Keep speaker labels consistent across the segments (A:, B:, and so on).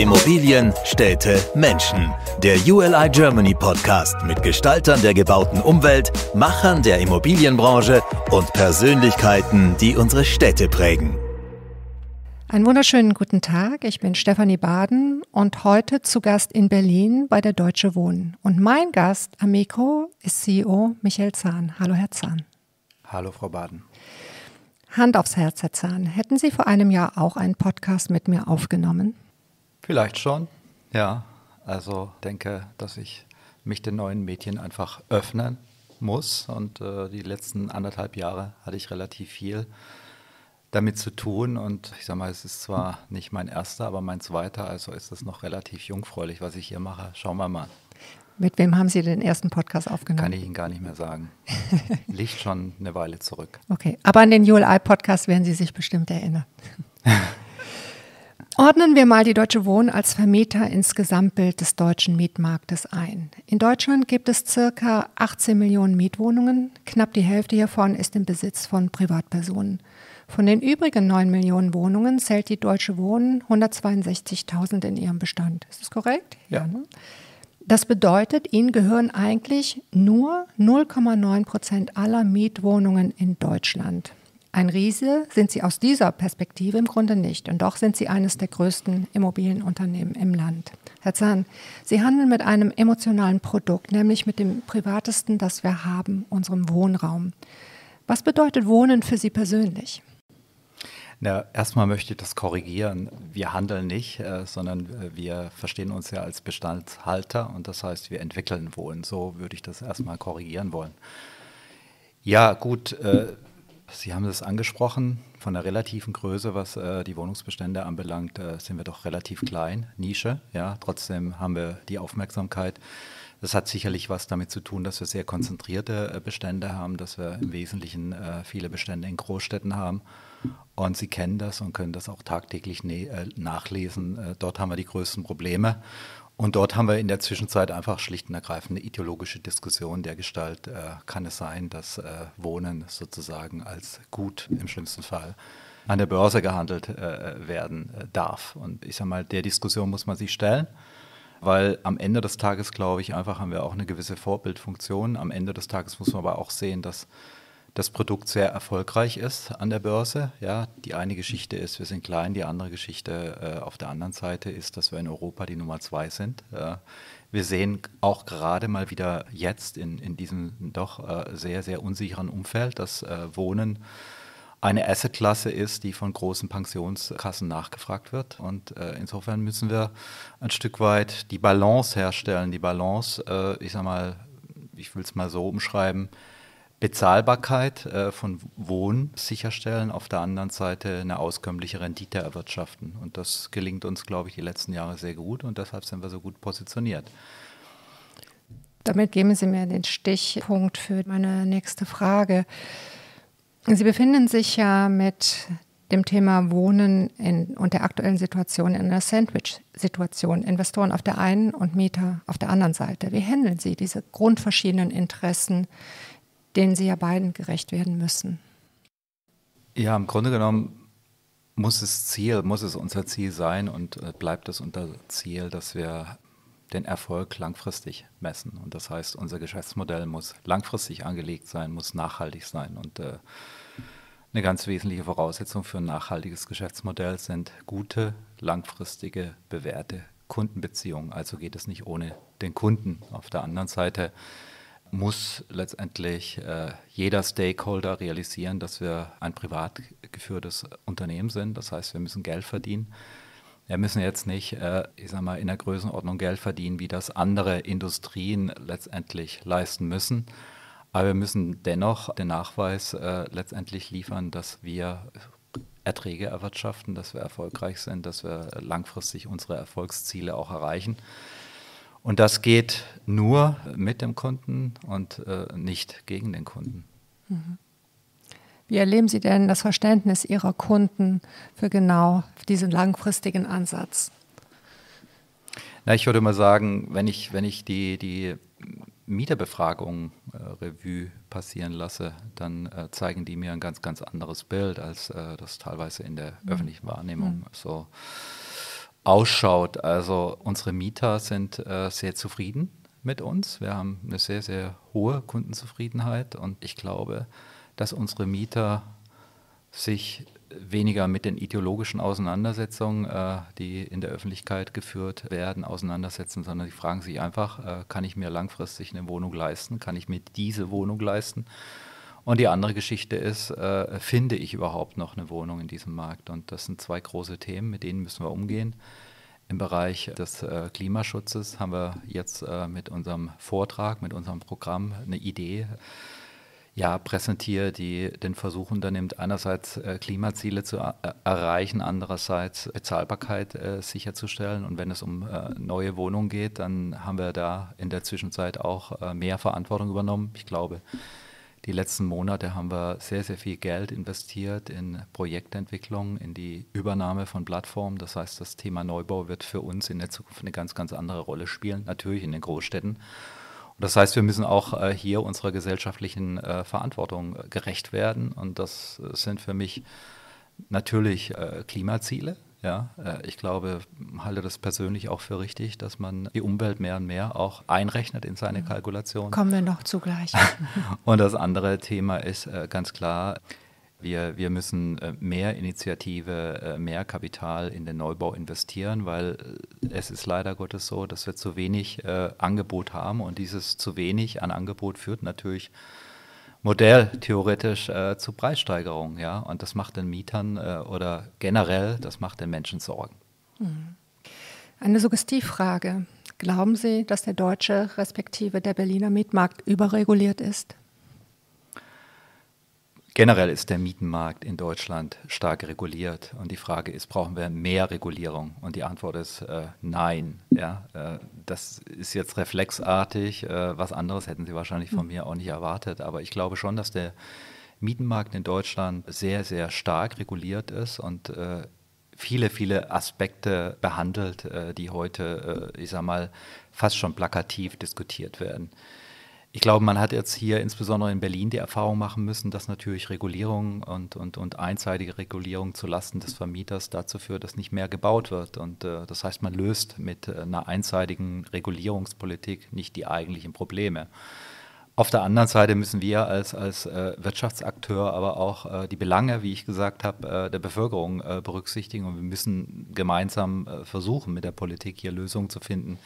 A: Immobilien, Städte, Menschen. Der ULI Germany Podcast mit Gestaltern der gebauten Umwelt, Machern der Immobilienbranche und Persönlichkeiten, die unsere Städte prägen.
B: Einen wunderschönen guten Tag. Ich bin Stefanie Baden und heute zu Gast in Berlin bei der Deutsche Wohnen. Und mein Gast am Mikro ist CEO Michael Zahn. Hallo, Herr Zahn.
C: Hallo, Frau Baden.
B: Hand aufs Herz, Herr Zahn. Hätten Sie vor einem Jahr auch einen Podcast mit mir aufgenommen?
C: Vielleicht schon, ja. Also denke, dass ich mich den neuen Medien einfach öffnen muss. Und äh, die letzten anderthalb Jahre hatte ich relativ viel damit zu tun. Und ich sage mal, es ist zwar nicht mein erster, aber mein zweiter. Also ist es noch relativ jungfräulich, was ich hier mache. Schauen wir mal.
B: Mit wem haben Sie den ersten Podcast aufgenommen?
C: Kann ich Ihnen gar nicht mehr sagen. Liegt schon eine Weile zurück.
B: Okay, aber an den ULI-Podcast werden Sie sich bestimmt erinnern. Ordnen wir mal die Deutsche Wohnen als Vermieter ins Gesamtbild des deutschen Mietmarktes ein. In Deutschland gibt es circa 18 Millionen Mietwohnungen. Knapp die Hälfte hiervon ist im Besitz von Privatpersonen. Von den übrigen 9 Millionen Wohnungen zählt die Deutsche Wohnen 162.000 in ihrem Bestand. Ist das korrekt?
C: Ja. ja ne?
B: Das bedeutet, ihnen gehören eigentlich nur 0,9 Prozent aller Mietwohnungen in Deutschland. Ein Riese sind sie aus dieser Perspektive im Grunde nicht. Und doch sind sie eines der größten Immobilienunternehmen im Land. Herr Zahn, Sie handeln mit einem emotionalen Produkt, nämlich mit dem privatesten, das wir haben, unserem Wohnraum. Was bedeutet Wohnen für Sie persönlich?
C: Na, erstmal möchte ich das korrigieren. Wir handeln nicht, äh, sondern äh, wir verstehen uns ja als Bestandshalter und das heißt, wir entwickeln Wohnen. So würde ich das erstmal korrigieren wollen. Ja, gut. Äh, Sie haben es angesprochen, von der relativen Größe, was äh, die Wohnungsbestände anbelangt, äh, sind wir doch relativ klein, Nische. Ja, trotzdem haben wir die Aufmerksamkeit. Das hat sicherlich was damit zu tun, dass wir sehr konzentrierte äh, Bestände haben, dass wir im Wesentlichen äh, viele Bestände in Großstädten haben. Und Sie kennen das und können das auch tagtäglich äh, nachlesen. Äh, dort haben wir die größten Probleme. Und dort haben wir in der Zwischenzeit einfach schlicht und ergreifend eine ideologische Diskussion der Gestalt. Äh, kann es sein, dass äh, Wohnen sozusagen als Gut im schlimmsten Fall an der Börse gehandelt äh, werden äh, darf? Und ich sage mal, der Diskussion muss man sich stellen, weil am Ende des Tages, glaube ich, einfach haben wir auch eine gewisse Vorbildfunktion. Am Ende des Tages muss man aber auch sehen, dass das Produkt sehr erfolgreich ist an der Börse. Ja, die eine Geschichte ist, wir sind klein, die andere Geschichte äh, auf der anderen Seite ist, dass wir in Europa die Nummer zwei sind. Äh, wir sehen auch gerade mal wieder jetzt in, in diesem doch äh, sehr, sehr unsicheren Umfeld, dass äh, Wohnen eine Assetklasse ist, die von großen Pensionskassen nachgefragt wird. Und äh, insofern müssen wir ein Stück weit die Balance herstellen. Die Balance, äh, ich sag mal, ich will es mal so umschreiben, Bezahlbarkeit äh, von Wohnen sicherstellen, auf der anderen Seite eine auskömmliche Rendite erwirtschaften. Und das gelingt uns, glaube ich, die letzten Jahre sehr gut und deshalb sind wir so gut positioniert.
B: Damit geben Sie mir den Stichpunkt für meine nächste Frage. Sie befinden sich ja mit dem Thema Wohnen in, und der aktuellen Situation in einer Sandwich-Situation. Investoren auf der einen und Mieter auf der anderen Seite. Wie handeln Sie diese grundverschiedenen Interessen denen sie ja beiden gerecht werden müssen.
C: Ja, im Grunde genommen muss es Ziel, muss es unser Ziel sein und äh, bleibt es unser Ziel, dass wir den Erfolg langfristig messen. Und das heißt, unser Geschäftsmodell muss langfristig angelegt sein, muss nachhaltig sein. Und äh, eine ganz wesentliche Voraussetzung für ein nachhaltiges Geschäftsmodell sind gute, langfristige, bewährte Kundenbeziehungen. Also geht es nicht ohne den Kunden. Auf der anderen Seite muss letztendlich äh, jeder Stakeholder realisieren, dass wir ein privat geführtes Unternehmen sind. Das heißt, wir müssen Geld verdienen. Wir müssen jetzt nicht, äh, ich sag mal, in der Größenordnung Geld verdienen, wie das andere Industrien letztendlich leisten müssen. Aber wir müssen dennoch den Nachweis äh, letztendlich liefern, dass wir Erträge erwirtschaften, dass wir erfolgreich sind, dass wir langfristig unsere Erfolgsziele auch erreichen. Und das geht nur mit dem Kunden und äh, nicht gegen den Kunden. Mhm.
B: Wie erleben Sie denn das Verständnis Ihrer Kunden für genau diesen langfristigen Ansatz?
C: Na, ich würde mal sagen, wenn ich, wenn ich die, die Mieterbefragung äh, Revue passieren lasse, dann äh, zeigen die mir ein ganz, ganz anderes Bild, als äh, das teilweise in der mhm. öffentlichen Wahrnehmung mhm. so ausschaut. Also unsere Mieter sind äh, sehr zufrieden mit uns. Wir haben eine sehr, sehr hohe Kundenzufriedenheit und ich glaube, dass unsere Mieter sich weniger mit den ideologischen Auseinandersetzungen, äh, die in der Öffentlichkeit geführt werden, auseinandersetzen, sondern die fragen sich einfach, äh, kann ich mir langfristig eine Wohnung leisten? Kann ich mir diese Wohnung leisten? Und die andere Geschichte ist, äh, finde ich überhaupt noch eine Wohnung in diesem Markt? Und das sind zwei große Themen, mit denen müssen wir umgehen. Im Bereich des äh, Klimaschutzes haben wir jetzt äh, mit unserem Vortrag, mit unserem Programm eine Idee ja, präsentiert, die den Versuch unternimmt, einerseits äh, Klimaziele zu äh, erreichen, andererseits Bezahlbarkeit äh, sicherzustellen. Und wenn es um neue Wohnungen geht, dann haben wir da in der Zwischenzeit auch mehr Verantwortung übernommen. Ich glaube, die letzten Monate haben wir sehr, sehr viel Geld investiert in Projektentwicklung, in die Übernahme von Plattformen. Das heißt, das Thema Neubau wird für uns in der Zukunft eine ganz, ganz andere Rolle spielen, natürlich in den Großstädten. Und das heißt, wir müssen auch äh, hier unserer gesellschaftlichen äh, Verantwortung gerecht werden. Und das sind für mich natürlich äh, Klimaziele, ja, äh, ich glaube, halte das persönlich auch für richtig, dass man die Umwelt mehr und mehr auch einrechnet in seine mhm. Kalkulation.
B: Kommen wir noch zugleich.
C: und das andere Thema ist äh, ganz klar, wir, wir müssen äh, mehr Initiative, mehr Kapital in den Neubau investieren, weil es ist leider Gottes so, dass wir zu wenig Angebot haben und dieses zu wenig an Angebot führt natürlich Modell theoretisch äh, zu Preissteigerungen, ja. Und das macht den Mietern äh, oder generell, das macht den Menschen Sorgen. Mhm.
B: Eine Suggestivfrage. Glauben Sie, dass der deutsche respektive der Berliner Mietmarkt überreguliert ist?
C: Generell ist der Mietenmarkt in Deutschland stark reguliert und die Frage ist, brauchen wir mehr Regulierung? Und die Antwort ist äh, nein. Ja, äh, das ist jetzt reflexartig. Äh, was anderes hätten Sie wahrscheinlich von hm. mir auch nicht erwartet. Aber ich glaube schon, dass der Mietenmarkt in Deutschland sehr, sehr stark reguliert ist und äh, viele, viele Aspekte behandelt, äh, die heute, äh, ich sag mal, fast schon plakativ diskutiert werden. Ich glaube, man hat jetzt hier insbesondere in Berlin die Erfahrung machen müssen, dass natürlich Regulierung und, und, und einseitige Regulierung zulasten des Vermieters dazu führt, dass nicht mehr gebaut wird. Und äh, das heißt, man löst mit äh, einer einseitigen Regulierungspolitik nicht die eigentlichen Probleme. Auf der anderen Seite müssen wir als, als äh, Wirtschaftsakteur aber auch äh, die Belange, wie ich gesagt habe, äh, der Bevölkerung äh, berücksichtigen und wir müssen gemeinsam versuchen, mit der Politik hier Lösungen zu finden,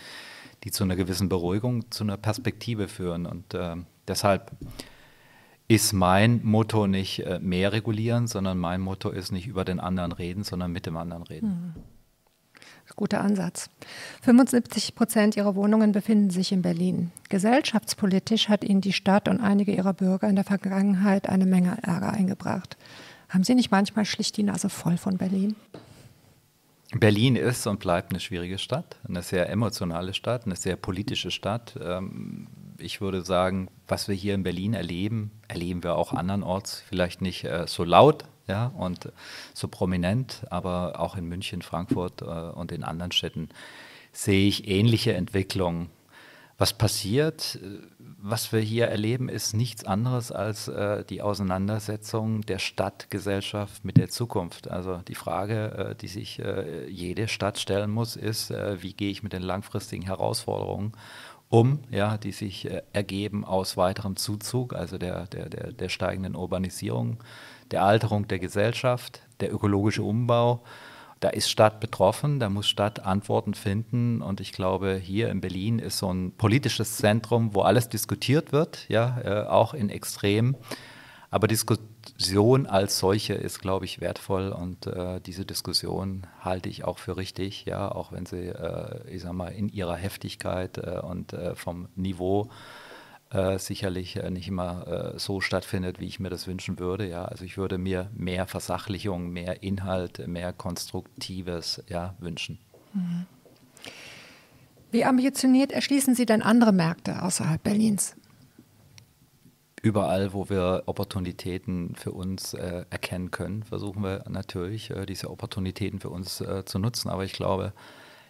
C: die zu einer gewissen Beruhigung, zu einer Perspektive führen. Und äh, deshalb ist mein Motto nicht äh, mehr regulieren, sondern mein Motto ist nicht über den anderen reden, sondern mit dem anderen reden. Mhm.
B: Guter Ansatz. 75 Prozent ihrer Wohnungen befinden sich in Berlin. Gesellschaftspolitisch hat ihnen die Stadt und einige ihrer Bürger in der Vergangenheit eine Menge Ärger eingebracht. Haben Sie nicht manchmal schlicht die Nase voll von Berlin?
C: Berlin ist und bleibt eine schwierige Stadt, eine sehr emotionale Stadt, eine sehr politische Stadt. Ähm, ich würde sagen, was wir hier in Berlin erleben, erleben wir auch andernorts, vielleicht nicht äh, so laut ja, und so prominent, aber auch in München, Frankfurt äh, und in anderen Städten sehe ich ähnliche Entwicklungen was passiert, was wir hier erleben, ist nichts anderes als äh, die Auseinandersetzung der Stadtgesellschaft mit der Zukunft. Also die Frage, äh, die sich äh, jede Stadt stellen muss, ist, äh, wie gehe ich mit den langfristigen Herausforderungen um, ja, die sich äh, ergeben aus weiterem Zuzug, also der, der, der, der steigenden Urbanisierung, der Alterung der Gesellschaft, der ökologische Umbau da ist Stadt betroffen, da muss Stadt Antworten finden. Und ich glaube, hier in Berlin ist so ein politisches Zentrum, wo alles diskutiert wird, ja, äh, auch in Extrem. Aber Diskussion als solche ist, glaube ich, wertvoll und äh, diese Diskussion halte ich auch für richtig, ja, auch wenn sie, äh, ich sag mal, in ihrer Heftigkeit äh, und äh, vom Niveau äh, sicherlich äh, nicht immer äh, so stattfindet, wie ich mir das wünschen würde. Ja, also ich würde mir mehr Versachlichung, mehr Inhalt, mehr Konstruktives ja, wünschen. Mhm.
B: Wie ambitioniert erschließen Sie denn andere Märkte außerhalb Berlins?
C: Überall, wo wir Opportunitäten für uns äh, erkennen können, versuchen wir natürlich, äh, diese Opportunitäten für uns äh, zu nutzen. Aber ich glaube,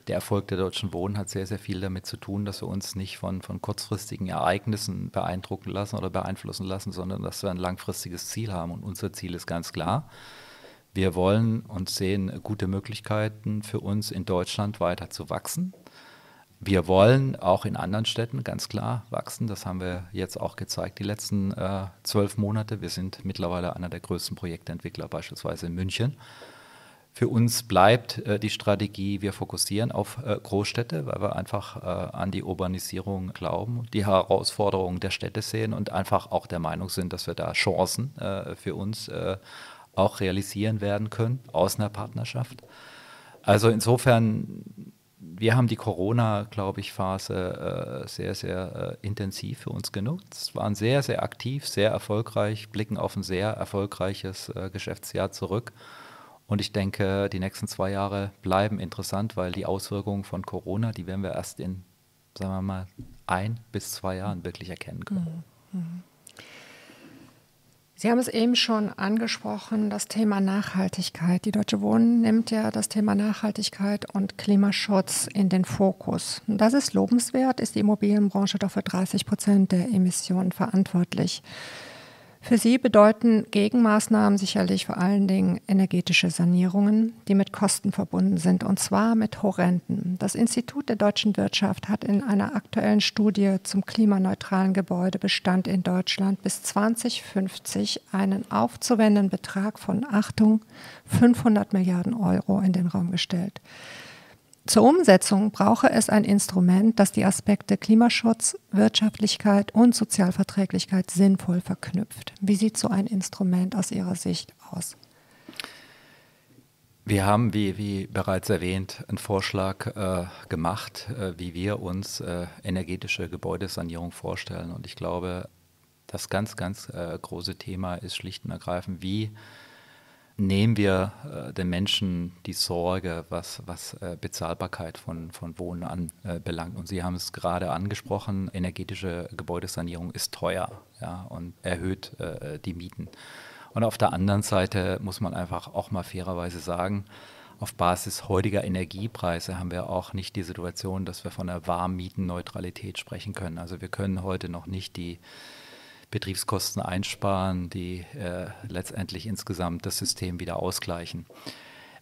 C: der Erfolg der Deutschen Wohnen hat sehr, sehr viel damit zu tun, dass wir uns nicht von, von kurzfristigen Ereignissen beeindrucken lassen oder beeinflussen lassen, sondern dass wir ein langfristiges Ziel haben. Und unser Ziel ist ganz klar. Wir wollen und sehen gute Möglichkeiten für uns in Deutschland weiter zu wachsen. Wir wollen auch in anderen Städten ganz klar wachsen. Das haben wir jetzt auch gezeigt, die letzten äh, zwölf Monate. Wir sind mittlerweile einer der größten Projektentwickler, beispielsweise in München. Für uns bleibt äh, die Strategie, wir fokussieren auf äh, Großstädte, weil wir einfach äh, an die Urbanisierung glauben, die Herausforderungen der Städte sehen und einfach auch der Meinung sind, dass wir da Chancen äh, für uns äh, auch realisieren werden können aus einer Partnerschaft. Also insofern wir haben die Corona, glaube ich, Phase äh, sehr, sehr intensiv für uns genutzt, waren sehr, sehr aktiv, sehr erfolgreich, blicken auf ein sehr erfolgreiches Geschäftsjahr zurück. Und ich denke, die nächsten zwei Jahre bleiben interessant, weil die Auswirkungen von Corona, die werden wir erst in, sagen wir mal, ein bis zwei Jahren wirklich erkennen können. Mhm. Mhm.
B: Sie haben es eben schon angesprochen, das Thema Nachhaltigkeit. Die Deutsche Wohnen nimmt ja das Thema Nachhaltigkeit und Klimaschutz in den Fokus. Das ist lobenswert, ist die Immobilienbranche doch für 30 Prozent der Emissionen verantwortlich. Für Sie bedeuten Gegenmaßnahmen sicherlich vor allen Dingen energetische Sanierungen, die mit Kosten verbunden sind, und zwar mit horrenden. Das Institut der deutschen Wirtschaft hat in einer aktuellen Studie zum klimaneutralen Gebäudebestand in Deutschland bis 2050 einen aufzuwendenden Betrag von, Achtung, 500 Milliarden Euro in den Raum gestellt. Zur Umsetzung brauche es ein Instrument, das die Aspekte Klimaschutz, Wirtschaftlichkeit und Sozialverträglichkeit sinnvoll verknüpft. Wie sieht so ein Instrument aus Ihrer Sicht aus?
C: Wir haben, wie, wie bereits erwähnt, einen Vorschlag äh, gemacht, äh, wie wir uns äh, energetische Gebäudesanierung vorstellen. Und ich glaube, das ganz, ganz äh, große Thema ist schlicht und ergreifend, wie nehmen wir äh, den Menschen die Sorge, was, was äh, Bezahlbarkeit von, von Wohnen anbelangt. Äh, und Sie haben es gerade angesprochen, energetische Gebäudesanierung ist teuer ja, und erhöht äh, die Mieten. Und auf der anderen Seite muss man einfach auch mal fairerweise sagen, auf Basis heutiger Energiepreise haben wir auch nicht die Situation, dass wir von einer Warmmietenneutralität sprechen können. Also wir können heute noch nicht die Betriebskosten einsparen, die äh, letztendlich insgesamt das System wieder ausgleichen.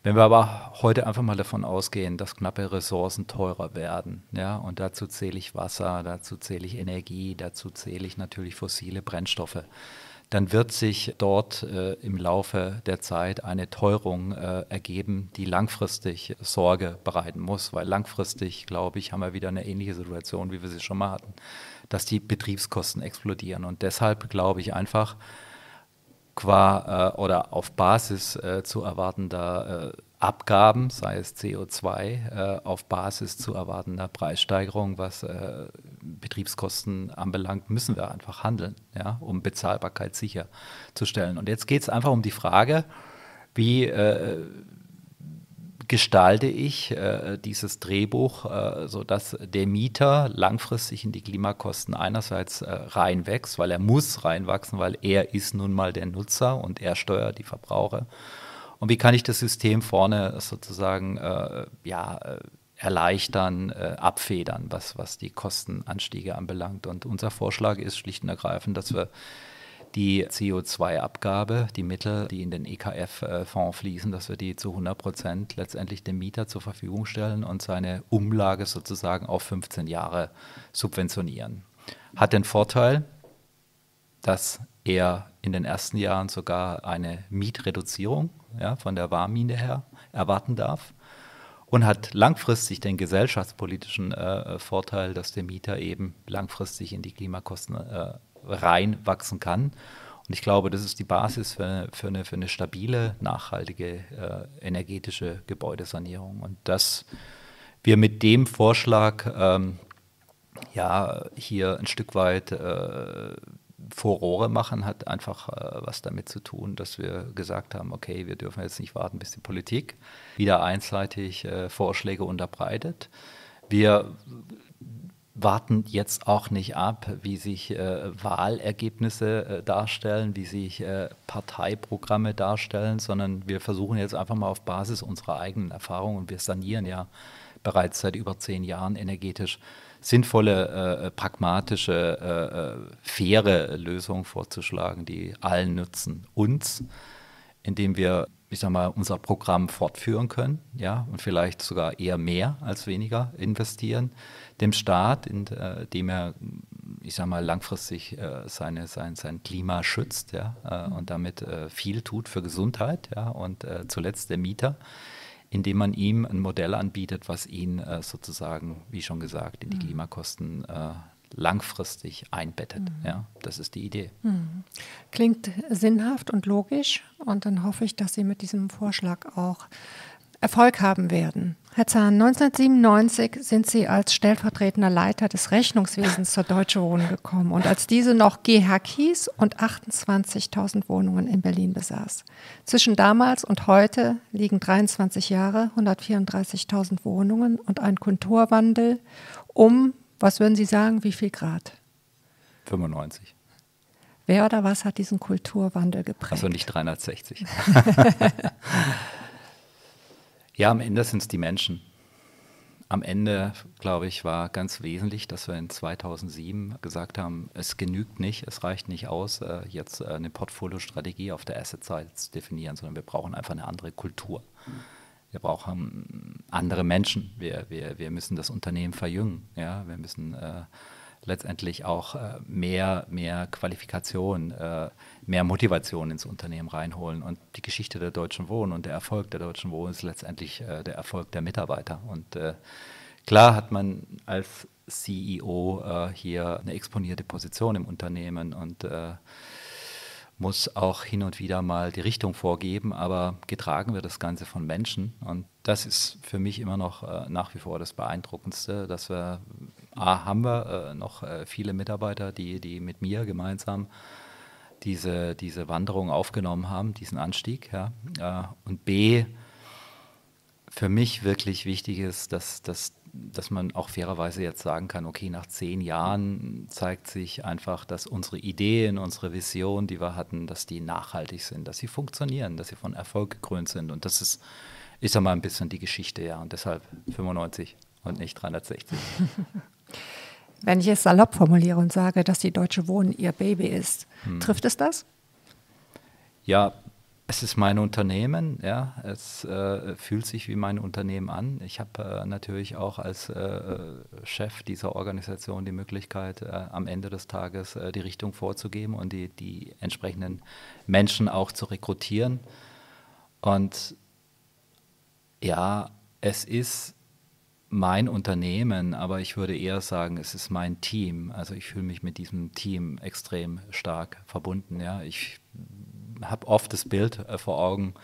C: Wenn wir aber heute einfach mal davon ausgehen, dass knappe Ressourcen teurer werden, ja, und dazu zähle ich Wasser, dazu zähle ich Energie, dazu zähle ich natürlich fossile Brennstoffe, dann wird sich dort äh, im Laufe der Zeit eine Teuerung äh, ergeben, die langfristig Sorge bereiten muss, weil langfristig, glaube ich, haben wir wieder eine ähnliche Situation, wie wir sie schon mal hatten dass die Betriebskosten explodieren. Und deshalb glaube ich einfach, qua äh, oder auf Basis äh, zu erwartender äh, Abgaben, sei es CO2, äh, auf Basis zu erwartender Preissteigerung, was äh, Betriebskosten anbelangt, müssen wir einfach handeln, ja, um Bezahlbarkeit sicherzustellen. Und jetzt geht es einfach um die Frage, wie, äh, gestalte ich äh, dieses Drehbuch, äh, sodass der Mieter langfristig in die Klimakosten einerseits äh, reinwächst, weil er muss reinwachsen, weil er ist nun mal der Nutzer und er steuert die Verbraucher. Und wie kann ich das System vorne sozusagen äh, ja, äh, erleichtern, äh, abfedern, was, was die Kostenanstiege anbelangt. Und unser Vorschlag ist schlicht und ergreifend, dass wir die CO2-Abgabe, die Mittel, die in den EKF-Fonds fließen, dass wir die zu 100 Prozent letztendlich dem Mieter zur Verfügung stellen und seine Umlage sozusagen auf 15 Jahre subventionieren. Hat den Vorteil, dass er in den ersten Jahren sogar eine Mietreduzierung ja, von der Warmmiete her erwarten darf und hat langfristig den gesellschaftspolitischen äh, Vorteil, dass der Mieter eben langfristig in die Klimakosten äh, reinwachsen kann. Und ich glaube, das ist die Basis für, für, eine, für eine stabile, nachhaltige äh, energetische Gebäudesanierung. Und dass wir mit dem Vorschlag ähm, ja hier ein Stück weit äh, Furore machen, hat einfach äh, was damit zu tun, dass wir gesagt haben, okay, wir dürfen jetzt nicht warten, bis die Politik wieder einseitig äh, Vorschläge unterbreitet. Wir warten jetzt auch nicht ab, wie sich äh, Wahlergebnisse äh, darstellen, wie sich äh, Parteiprogramme darstellen, sondern wir versuchen jetzt einfach mal auf Basis unserer eigenen Erfahrungen, und wir sanieren ja bereits seit über zehn Jahren energetisch, sinnvolle, äh, pragmatische, äh, äh, faire Lösungen vorzuschlagen, die allen nützen. Uns indem wir, ich sag mal, unser Programm fortführen können, ja, und vielleicht sogar eher mehr als weniger investieren, dem Staat, indem er, ich sag mal, langfristig äh, seine, sein, sein Klima schützt, ja, äh, und damit äh, viel tut für Gesundheit, ja, und zuletzt der Mieter indem man ihm ein Modell anbietet, was ihn äh, sozusagen, wie schon gesagt, in die mhm. Klimakosten äh, langfristig einbettet. Mhm. Ja, das ist die Idee. Mhm.
B: Klingt sinnhaft und logisch und dann hoffe ich, dass Sie mit diesem Vorschlag auch Erfolg haben werden. Herr Zahn, 1997 sind Sie als stellvertretender Leiter des Rechnungswesens zur Deutsche Wohnen gekommen und als diese noch GH hieß und 28.000 Wohnungen in Berlin besaß. Zwischen damals und heute liegen 23 Jahre, 134.000 Wohnungen und ein Kulturwandel um, was würden Sie sagen, wie viel Grad?
C: 95.
B: Wer oder was hat diesen Kulturwandel geprägt?
C: Also nicht 360. Ja, am Ende sind es die Menschen. Am Ende, glaube ich, war ganz wesentlich, dass wir in 2007 gesagt haben, es genügt nicht, es reicht nicht aus, äh, jetzt äh, eine Portfoliostrategie auf der Asset-Seite zu definieren, sondern wir brauchen einfach eine andere Kultur. Wir brauchen andere Menschen. Wir, wir, wir müssen das Unternehmen verjüngen. Ja? Wir müssen äh, letztendlich auch äh, mehr, mehr Qualifikation, äh, mehr Motivation ins Unternehmen reinholen. Und die Geschichte der Deutschen Wohnen und der Erfolg der Deutschen Wohnen ist letztendlich äh, der Erfolg der Mitarbeiter. Und äh, klar hat man als CEO äh, hier eine exponierte Position im Unternehmen und muss auch hin und wieder mal die Richtung vorgeben, aber getragen wird das Ganze von Menschen. Und das ist für mich immer noch äh, nach wie vor das Beeindruckendste, dass wir, A, haben wir äh, noch äh, viele Mitarbeiter, die, die mit mir gemeinsam diese, diese Wanderung aufgenommen haben, diesen Anstieg. Ja. Äh, und B, für mich wirklich wichtig ist, dass, dass dass man auch fairerweise jetzt sagen kann, okay, nach zehn Jahren zeigt sich einfach, dass unsere Ideen, unsere Visionen, die wir hatten, dass die nachhaltig sind, dass sie funktionieren, dass sie von Erfolg gekrönt sind. Und das ist, ist einmal ein bisschen die Geschichte, ja. Und deshalb 95 und nicht 360.
B: Wenn ich es salopp formuliere und sage, dass die Deutsche Wohnen ihr Baby ist, hm. trifft es das?
C: Ja, es ist mein Unternehmen, ja, es äh, fühlt sich wie mein Unternehmen an. Ich habe äh, natürlich auch als äh, Chef dieser Organisation die Möglichkeit, äh, am Ende des Tages äh, die Richtung vorzugeben und die, die entsprechenden Menschen auch zu rekrutieren. Und ja, es ist mein Unternehmen, aber ich würde eher sagen, es ist mein Team. Also ich fühle mich mit diesem Team extrem stark verbunden. Ja, ich habe oft das Bild äh, vor Augen.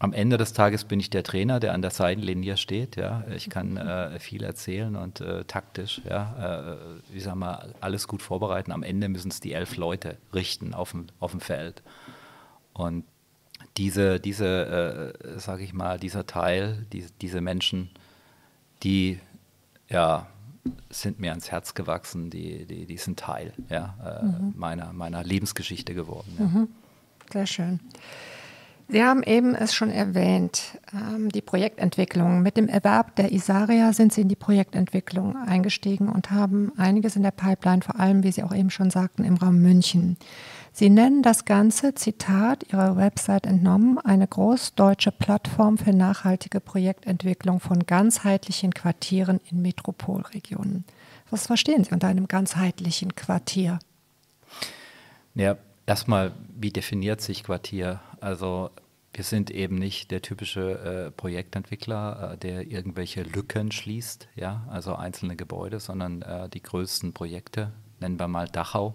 C: Am Ende des Tages bin ich der Trainer, der an der Seitenlinie steht. Ja. Ich kann äh, viel erzählen und äh, taktisch, ja, äh, ich sag mal, alles gut vorbereiten. Am Ende müssen es die elf Leute richten auf dem, auf dem Feld. Und diese, diese äh, sage ich mal, dieser Teil, die, diese Menschen, die ja, sind mir ans Herz gewachsen, die, die, die sind Teil ja, äh, mhm. meiner, meiner Lebensgeschichte geworden. Ja. Mhm.
B: Sehr schön. Sie haben eben es schon erwähnt, ähm, die Projektentwicklung. Mit dem Erwerb der Isaria sind Sie in die Projektentwicklung eingestiegen und haben einiges in der Pipeline, vor allem, wie Sie auch eben schon sagten, im Raum München. Sie nennen das Ganze, Zitat Ihrer Website entnommen, eine großdeutsche Plattform für nachhaltige Projektentwicklung von ganzheitlichen Quartieren in Metropolregionen. Was verstehen Sie unter einem ganzheitlichen Quartier?
C: Ja, Erstmal, wie definiert sich Quartier? Also wir sind eben nicht der typische äh, Projektentwickler, äh, der irgendwelche Lücken schließt, ja, also einzelne Gebäude, sondern äh, die größten Projekte, nennen wir mal Dachau.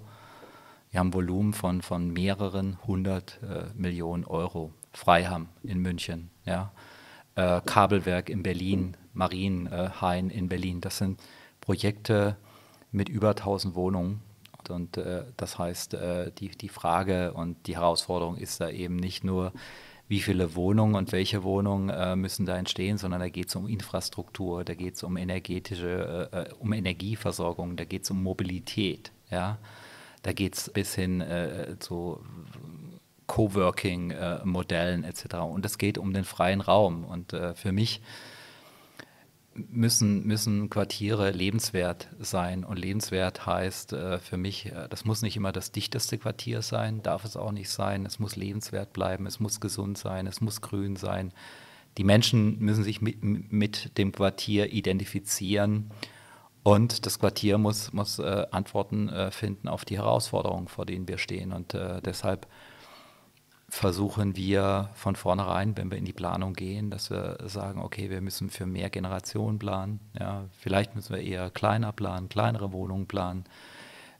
C: Wir haben Volumen von, von mehreren hundert äh, Millionen Euro. Freiham in München, ja. Äh, Kabelwerk in Berlin, Marienhain in Berlin. Das sind Projekte mit über 1000 Wohnungen und äh, das heißt, äh, die, die Frage und die Herausforderung ist da eben nicht nur, wie viele Wohnungen und welche Wohnungen äh, müssen da entstehen, sondern da geht es um Infrastruktur, da geht es um energetische, äh, äh, um Energieversorgung, da geht es um Mobilität, ja. Da geht es bis hin äh, zu Coworking-Modellen etc. Und es geht um den freien Raum. Und für mich müssen, müssen Quartiere lebenswert sein. Und lebenswert heißt äh, für mich, äh, das muss nicht immer das dichteste Quartier sein, darf es auch nicht sein. Es muss lebenswert bleiben, es muss gesund sein, es muss grün sein. Die Menschen müssen sich mit, mit dem Quartier identifizieren. Und das Quartier muss, muss äh, Antworten äh, finden auf die Herausforderungen, vor denen wir stehen. Und äh, deshalb versuchen wir von vornherein, wenn wir in die Planung gehen, dass wir sagen, okay, wir müssen für mehr Generationen planen. Ja, vielleicht müssen wir eher kleiner planen, kleinere Wohnungen planen.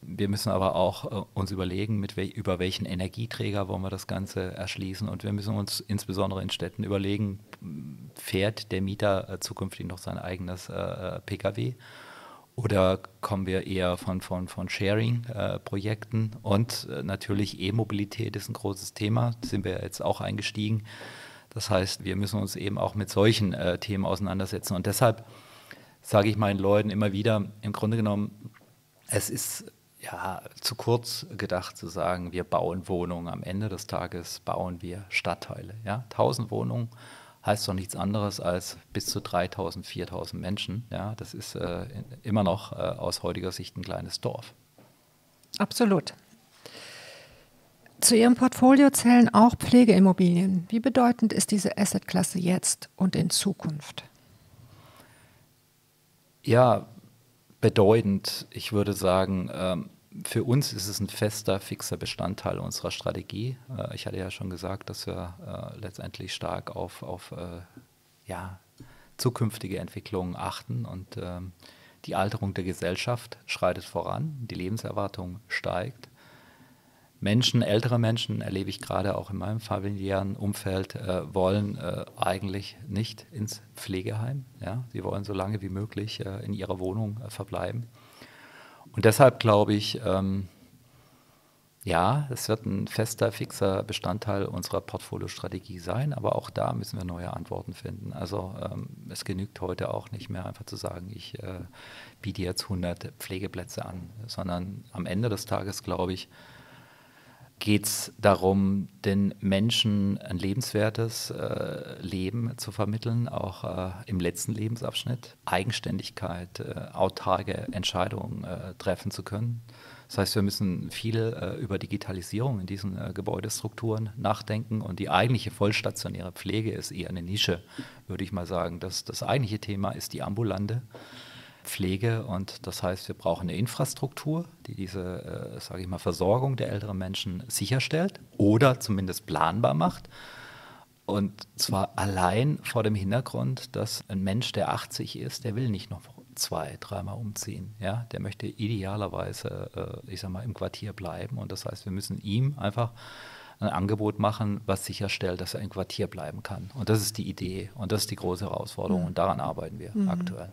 C: Wir müssen aber auch äh, uns überlegen, mit wel über welchen Energieträger wollen wir das Ganze erschließen. Und wir müssen uns insbesondere in Städten überlegen, fährt der Mieter äh, zukünftig noch sein eigenes äh, Pkw? Oder kommen wir eher von, von, von Sharing-Projekten? Äh, und äh, natürlich E-Mobilität ist ein großes Thema, da sind wir jetzt auch eingestiegen. Das heißt, wir müssen uns eben auch mit solchen äh, Themen auseinandersetzen. Und deshalb sage ich meinen Leuten immer wieder, im Grunde genommen, es ist ja zu kurz gedacht zu sagen, wir bauen Wohnungen. Am Ende des Tages bauen wir Stadtteile. Ja? 1000 Wohnungen heißt doch nichts anderes als bis zu 3000, 4000 Menschen. Ja, das ist äh, immer noch äh, aus heutiger Sicht ein kleines Dorf.
B: Absolut. Zu Ihrem Portfolio zählen auch Pflegeimmobilien. Wie bedeutend ist diese Assetklasse jetzt und in Zukunft?
C: Ja, bedeutend. Ich würde sagen, ähm, für uns ist es ein fester, fixer Bestandteil unserer Strategie. Äh, ich hatte ja schon gesagt, dass wir äh, letztendlich stark auf, auf äh, ja, zukünftige Entwicklungen achten und ähm, die Alterung der Gesellschaft schreitet voran, die Lebenserwartung steigt. Menschen, ältere Menschen, erlebe ich gerade auch in meinem familiären Umfeld, äh, wollen äh, eigentlich nicht ins Pflegeheim. Ja? Sie wollen so lange wie möglich äh, in ihrer Wohnung verbleiben. Und deshalb glaube ich, ähm, ja, es wird ein fester, fixer Bestandteil unserer Portfoliostrategie sein, aber auch da müssen wir neue Antworten finden. Also ähm, es genügt heute auch nicht mehr einfach zu sagen, ich äh, biete jetzt 100 Pflegeplätze an, sondern am Ende des Tages, glaube ich, geht es darum, den Menschen ein lebenswertes äh, Leben zu vermitteln, auch äh, im letzten Lebensabschnitt, Eigenständigkeit, äh, autarke Entscheidungen äh, treffen zu können. Das heißt, wir müssen viel äh, über Digitalisierung in diesen äh, Gebäudestrukturen nachdenken und die eigentliche vollstationäre Pflege ist eher eine Nische, würde ich mal sagen. Das, das eigentliche Thema ist die ambulante Pflege und das heißt, wir brauchen eine Infrastruktur, die diese, äh, sage ich mal, Versorgung der älteren Menschen sicherstellt oder zumindest planbar macht. Und zwar allein vor dem Hintergrund, dass ein Mensch, der 80 ist, der will nicht noch zwei, dreimal umziehen. Ja? Der möchte idealerweise, äh, ich sag mal, im Quartier bleiben. Und das heißt, wir müssen ihm einfach ein Angebot machen, was sicherstellt, dass er im Quartier bleiben kann. Und das ist die Idee und das ist die große Herausforderung. Mhm. Und daran arbeiten wir mhm. aktuell.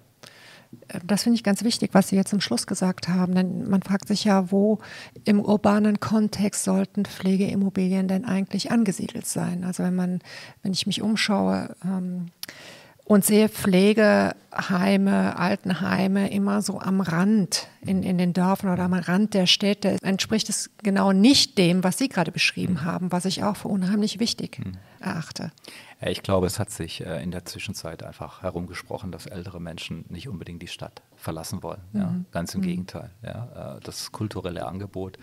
B: Das finde ich ganz wichtig, was Sie jetzt zum Schluss gesagt haben. Denn man fragt sich ja, wo im urbanen Kontext sollten Pflegeimmobilien denn eigentlich angesiedelt sein? Also wenn man, wenn ich mich umschaue, ähm, und sehe Pflegeheime, Altenheime immer so am Rand in, in den Dörfern oder am Rand der Städte. Entspricht es genau nicht dem, was Sie gerade beschrieben haben, was ich auch für unheimlich wichtig hm. erachte.
C: Ich glaube, es hat sich äh, in der Zwischenzeit einfach herumgesprochen, dass ältere Menschen nicht unbedingt die Stadt verlassen wollen. Ja? Mhm. Ganz im mhm. Gegenteil. Ja? Äh, das kulturelle Angebot.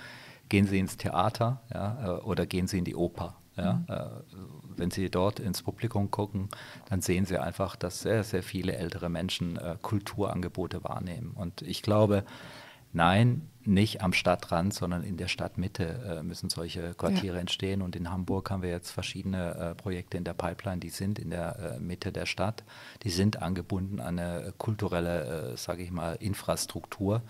C: Gehen Sie ins Theater ja? Äh, oder gehen Sie in die Oper. Ja? Mhm. Wenn Sie dort ins Publikum gucken, dann sehen Sie einfach, dass sehr, sehr viele ältere Menschen Kulturangebote wahrnehmen. Und ich glaube, Nein, nicht am Stadtrand, sondern in der Stadtmitte äh, müssen solche Quartiere ja. entstehen. Und in Hamburg haben wir jetzt verschiedene äh, Projekte in der Pipeline, die sind in der äh, Mitte der Stadt. Die sind angebunden an eine kulturelle, äh, sage ich mal, Infrastruktur.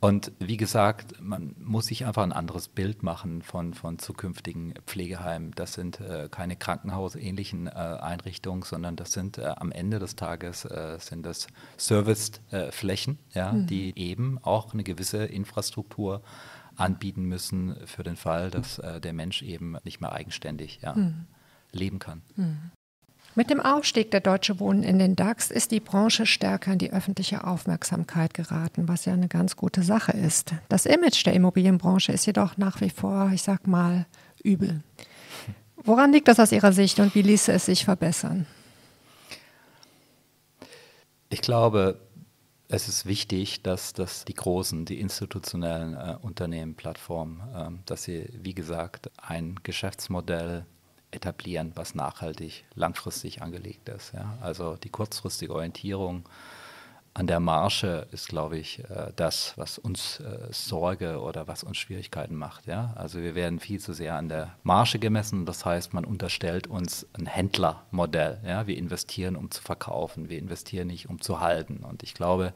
C: Und wie gesagt, man muss sich einfach ein anderes Bild machen von, von zukünftigen Pflegeheimen. Das sind äh, keine krankenhausähnlichen äh, Einrichtungen, sondern das sind äh, am Ende des Tages äh, sind das Serviceflächen, ja, mhm. die eben auch eine gewisse Infrastruktur anbieten müssen für den Fall, dass äh, der Mensch eben nicht mehr eigenständig ja, mhm. leben kann. Mhm.
B: Mit dem Aufstieg der Deutsche Wohnen in den DAX ist die Branche stärker in die öffentliche Aufmerksamkeit geraten, was ja eine ganz gute Sache ist. Das Image der Immobilienbranche ist jedoch nach wie vor, ich sag mal, übel. Woran liegt das aus Ihrer Sicht und wie ließe es sich verbessern?
C: Ich glaube, es ist wichtig, dass, dass die großen, die institutionellen äh, Unternehmen, Plattformen, äh, dass sie, wie gesagt, ein Geschäftsmodell etablieren, was nachhaltig, langfristig angelegt ist. Ja? Also die kurzfristige Orientierung an der Marge ist, glaube ich, äh, das, was uns äh, Sorge oder was uns Schwierigkeiten macht. Ja? Also wir werden viel zu sehr an der Marge gemessen. Das heißt, man unterstellt uns ein Händlermodell. Ja? Wir investieren, um zu verkaufen. Wir investieren nicht, um zu halten. Und ich glaube,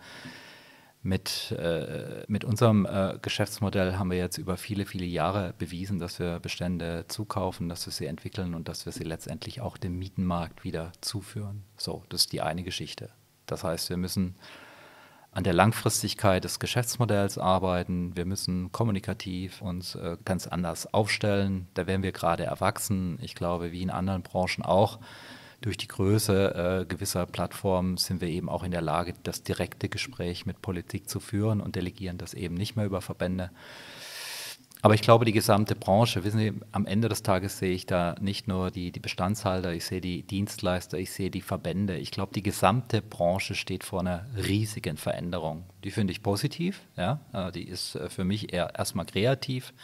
C: mit, äh, mit unserem äh, Geschäftsmodell haben wir jetzt über viele, viele Jahre bewiesen, dass wir Bestände zukaufen, dass wir sie entwickeln und dass wir sie letztendlich auch dem Mietenmarkt wieder zuführen. So, das ist die eine Geschichte. Das heißt, wir müssen an der Langfristigkeit des Geschäftsmodells arbeiten. Wir müssen kommunikativ uns äh, ganz anders aufstellen. Da werden wir gerade erwachsen. Ich glaube, wie in anderen Branchen auch. Durch die Größe äh, gewisser Plattformen sind wir eben auch in der Lage, das direkte Gespräch mit Politik zu führen und delegieren das eben nicht mehr über Verbände. Aber ich glaube, die gesamte Branche, wissen Sie, am Ende des Tages sehe ich da nicht nur die, die Bestandshalter, ich sehe die Dienstleister, ich sehe die Verbände. Ich glaube, die gesamte Branche steht vor einer riesigen Veränderung. Die finde ich positiv, ja. Äh, die ist äh, für mich eher erstmal kreativ.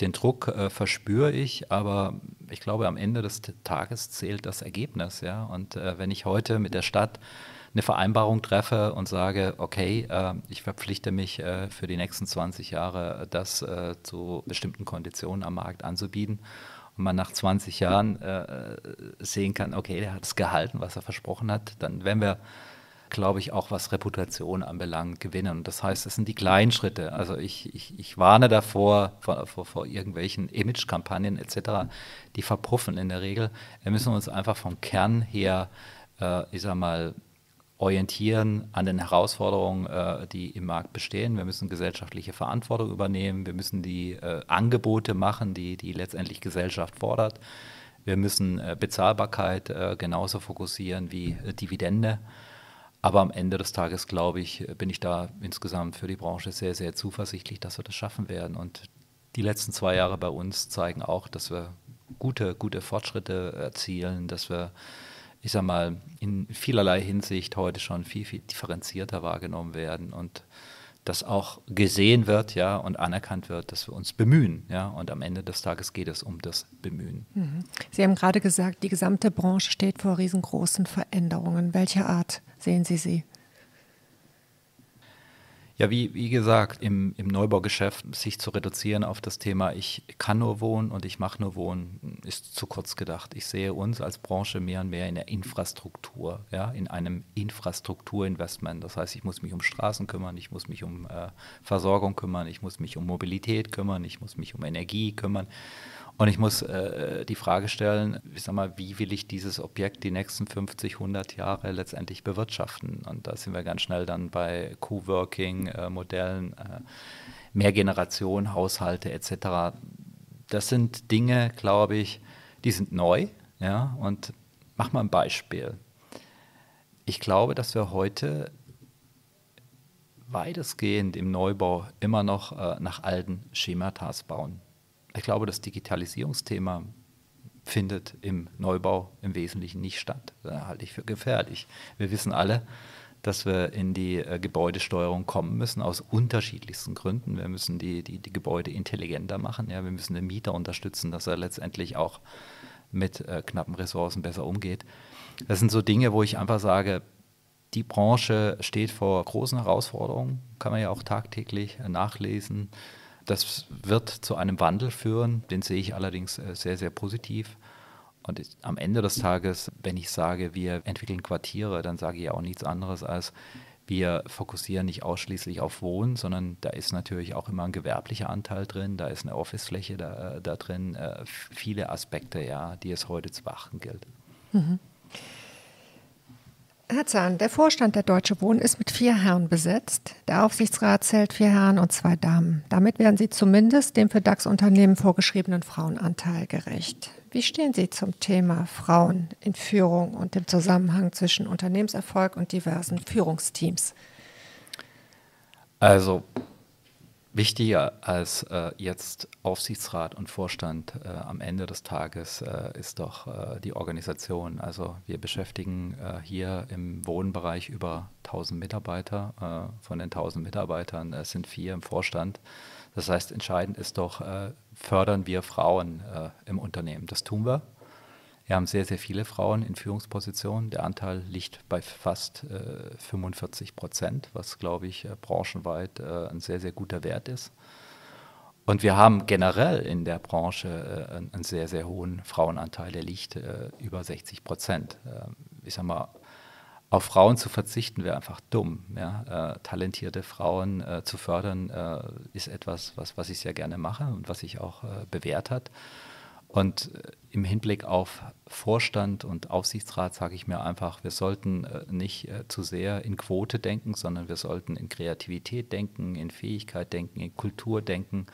C: Den Druck äh, verspüre ich, aber ich glaube, am Ende des Tages zählt das Ergebnis, ja. Und äh, wenn ich heute mit der Stadt eine Vereinbarung treffe und sage, okay, äh, ich verpflichte mich äh, für die nächsten 20 Jahre, das äh, zu bestimmten Konditionen am Markt anzubieten und man nach 20 Jahren äh, sehen kann, okay, der hat es gehalten, was er versprochen hat, dann werden wir glaube ich, auch was Reputation anbelangt, gewinnen. Das heißt, es sind die kleinen Schritte. Also ich, ich, ich warne davor, vor, vor, vor irgendwelchen Image-Kampagnen etc., die verpuffen in der Regel. Wir müssen uns einfach vom Kern her, äh, ich sag mal, orientieren an den Herausforderungen, äh, die im Markt bestehen. Wir müssen gesellschaftliche Verantwortung übernehmen. Wir müssen die äh, Angebote machen, die die letztendlich Gesellschaft fordert. Wir müssen äh, Bezahlbarkeit äh, genauso fokussieren wie äh, Dividende. Aber am Ende des Tages, glaube ich, bin ich da insgesamt für die Branche sehr, sehr zuversichtlich, dass wir das schaffen werden. Und die letzten zwei Jahre bei uns zeigen auch, dass wir gute, gute Fortschritte erzielen, dass wir ich sag mal, in vielerlei Hinsicht heute schon viel, viel differenzierter wahrgenommen werden und dass auch gesehen wird, ja, und anerkannt wird, dass wir uns bemühen, ja, und am Ende des Tages geht es um das Bemühen.
B: Mhm. Sie haben gerade gesagt, die gesamte Branche steht vor riesengroßen Veränderungen. Welcher Art sehen Sie sie?
C: Ja, wie, wie gesagt, im, im Neubaugeschäft sich zu reduzieren auf das Thema, ich kann nur wohnen und ich mache nur wohnen, ist zu kurz gedacht. Ich sehe uns als Branche mehr und mehr in der Infrastruktur, ja, in einem Infrastrukturinvestment. Das heißt, ich muss mich um Straßen kümmern, ich muss mich um äh, Versorgung kümmern, ich muss mich um Mobilität kümmern, ich muss mich um Energie kümmern. Und ich muss äh, die Frage stellen, ich sag mal, wie will ich dieses Objekt die nächsten 50, 100 Jahre letztendlich bewirtschaften? Und da sind wir ganz schnell dann bei Co-Working-Modellen, äh, äh, Mehrgeneration, Haushalte etc. Das sind Dinge, glaube ich, die sind neu. Ja? Und mach mal ein Beispiel. Ich glaube, dass wir heute weitestgehend im Neubau immer noch äh, nach alten Schematas bauen. Ich glaube, das Digitalisierungsthema findet im Neubau im Wesentlichen nicht statt. Das halte ich für gefährlich. Wir wissen alle, dass wir in die äh, Gebäudesteuerung kommen müssen, aus unterschiedlichsten Gründen. Wir müssen die, die, die Gebäude intelligenter machen. Ja? Wir müssen den Mieter unterstützen, dass er letztendlich auch mit äh, knappen Ressourcen besser umgeht. Das sind so Dinge, wo ich einfach sage, die Branche steht vor großen Herausforderungen, kann man ja auch tagtäglich äh, nachlesen. Das wird zu einem Wandel führen, den sehe ich allerdings äh, sehr, sehr positiv. Und am Ende des Tages, wenn ich sage, wir entwickeln Quartiere, dann sage ich auch nichts anderes als, wir fokussieren nicht ausschließlich auf Wohnen, sondern da ist natürlich auch immer ein gewerblicher Anteil drin, da ist eine Officefläche da, da drin, äh, viele Aspekte, ja, die es heute zu beachten gilt. Mhm.
B: Herr Zahn, der Vorstand der Deutsche Wohnen ist mit vier Herren besetzt. Der Aufsichtsrat zählt vier Herren und zwei Damen. Damit werden Sie zumindest dem für DAX-Unternehmen vorgeschriebenen Frauenanteil gerecht. Wie stehen Sie zum Thema Frauen in Führung und dem Zusammenhang zwischen Unternehmenserfolg und diversen Führungsteams?
C: Also, Wichtiger als äh, jetzt Aufsichtsrat und Vorstand äh, am Ende des Tages äh, ist doch äh, die Organisation. Also wir beschäftigen äh, hier im Wohnbereich über 1000 Mitarbeiter. Äh, von den 1000 Mitarbeitern sind vier im Vorstand. Das heißt, entscheidend ist doch, fördern wir Frauen im Unternehmen. Das tun wir. Wir haben sehr, sehr viele Frauen in Führungspositionen. Der Anteil liegt bei fast äh, 45 Prozent, was, glaube ich, äh, branchenweit äh, ein sehr, sehr guter Wert ist. Und wir haben generell in der Branche äh, einen sehr, sehr hohen Frauenanteil, der liegt äh, über 60 Prozent. Ähm, ich sage mal, auf Frauen zu verzichten wäre einfach dumm. Ja? Äh, talentierte Frauen zu fördern ist etwas, was, was ich sehr gerne mache und was sich auch bewährt hat. Und äh, im Hinblick auf Vorstand und Aufsichtsrat sage ich mir einfach, wir sollten äh, nicht äh, zu sehr in Quote denken, sondern wir sollten in Kreativität denken, in Fähigkeit denken, in Kultur denken.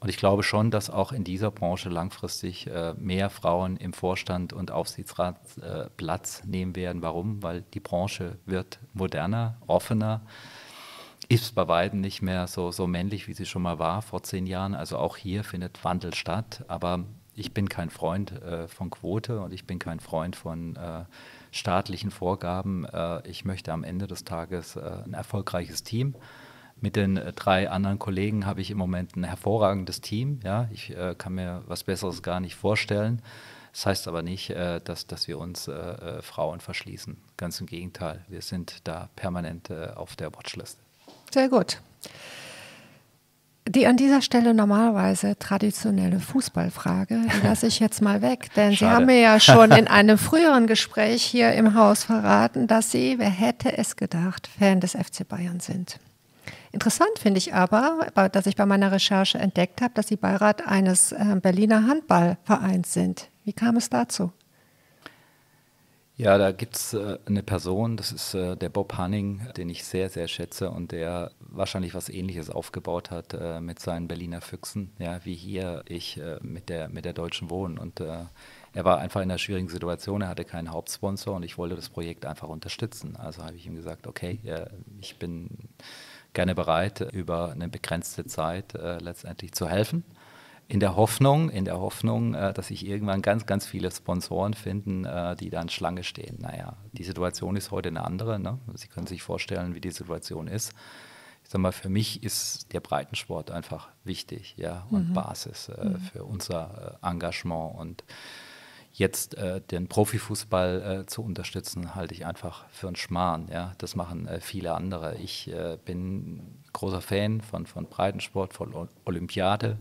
C: Und ich glaube schon, dass auch in dieser Branche langfristig mehr Frauen im Vorstand und Aufsichtsrat Platz nehmen werden. Warum? Weil die Branche wird moderner, offener ist bei weitem nicht mehr so, so männlich, wie sie schon mal war vor zehn Jahren. Also auch hier findet Wandel statt. Aber ich bin kein Freund äh, von Quote und ich bin kein Freund von äh, staatlichen Vorgaben. Äh, ich möchte am Ende des Tages äh, ein erfolgreiches Team. Mit den äh, drei anderen Kollegen habe ich im Moment ein hervorragendes Team. Ja? Ich äh, kann mir was Besseres gar nicht vorstellen. Das heißt aber nicht, dass, dass wir uns Frauen verschließen. Ganz im Gegenteil, wir sind da permanent auf der Watchlist.
B: Sehr gut. Die an dieser Stelle normalerweise traditionelle Fußballfrage, die lasse ich jetzt mal weg, denn Schade. Sie haben mir ja schon in einem früheren Gespräch hier im Haus verraten, dass Sie, wer hätte es gedacht, Fan des FC Bayern sind. Interessant finde ich aber, dass ich bei meiner Recherche entdeckt habe, dass Sie Beirat eines äh, Berliner Handballvereins sind. Wie kam es dazu?
C: Ja, da gibt es äh, eine Person, das ist äh, der Bob Hanning, den ich sehr, sehr schätze und der wahrscheinlich was Ähnliches aufgebaut hat äh, mit seinen Berliner Füchsen, ja, wie hier ich äh, mit, der, mit der Deutschen Wohnen. Und äh, er war einfach in einer schwierigen Situation, er hatte keinen Hauptsponsor und ich wollte das Projekt einfach unterstützen. Also habe ich ihm gesagt, okay, ich bin gerne bereit, über eine begrenzte Zeit äh, letztendlich zu helfen in der Hoffnung, in der Hoffnung, äh, dass sich irgendwann ganz, ganz viele Sponsoren finden, äh, die dann Schlange stehen. Naja, die Situation ist heute eine andere. Ne? Sie können sich vorstellen, wie die Situation ist. Ich sage mal, für mich ist der Breitensport einfach wichtig, ja, und mhm. Basis äh, mhm. für unser äh, Engagement und jetzt äh, den Profifußball äh, zu unterstützen, halte ich einfach für einen Schmarrn. Ja? Das machen äh, viele andere. Ich bin großer Fan von, von Breitensport, von Olympiade.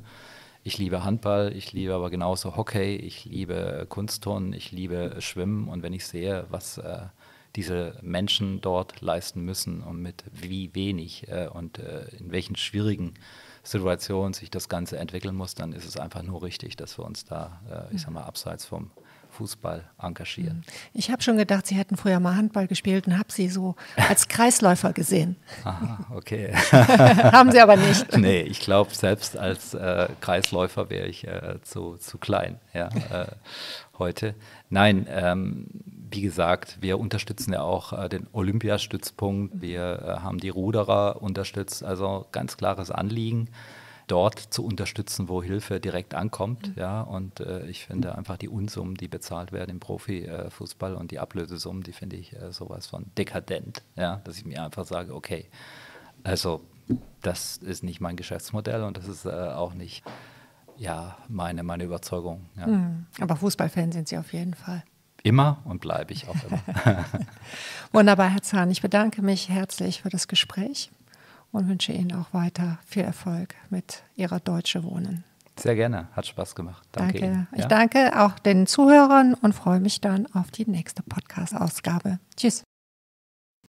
C: Ich liebe Handball, ich liebe aber genauso Hockey, ich liebe Kunstturnen, ich liebe Schwimmen. Und wenn ich sehe, was äh, diese Menschen dort leisten müssen und mit wie wenig äh, und äh, in welchen schwierigen Situationen sich das Ganze entwickeln muss, dann ist es einfach nur richtig, dass wir uns da, äh, ich sag mal, abseits vom Fußball engagieren. Mhm.
B: Ich habe schon gedacht, Sie hätten früher mal Handball gespielt und habe Sie so als Kreisläufer gesehen.
C: Aha, okay.
B: Haben Sie aber nicht.
C: Nee, ich glaube, selbst als äh, Kreisläufer wäre ich äh, zu, zu klein ja, äh, heute. Nein, ähm, wie gesagt, wir unterstützen ja auch äh, den Olympiastützpunkt. Wir äh, haben die Ruderer unterstützt. Also ganz klares Anliegen dort zu unterstützen, wo Hilfe direkt ankommt. Mhm. Ja, und äh, ich finde einfach die Unsummen, die bezahlt werden im Profifußball und die Ablösesummen, die finde ich äh, sowas von dekadent. Ja, dass ich mir einfach sage, okay, also das ist nicht mein Geschäftsmodell und das ist äh, auch nicht ja, meine, meine Überzeugung. Ja. Mhm.
B: Aber Fußballfan sind Sie auf jeden Fall.
C: Immer und bleibe ich auch immer.
B: Wunderbar, Herr Zahn. Ich bedanke mich herzlich für das Gespräch und wünsche Ihnen auch weiter viel Erfolg mit Ihrer Deutsche Wohnen.
C: Sehr gerne, hat Spaß gemacht.
B: Danke. danke. Ich danke auch den Zuhörern und freue mich dann auf die nächste Podcast-Ausgabe. Tschüss.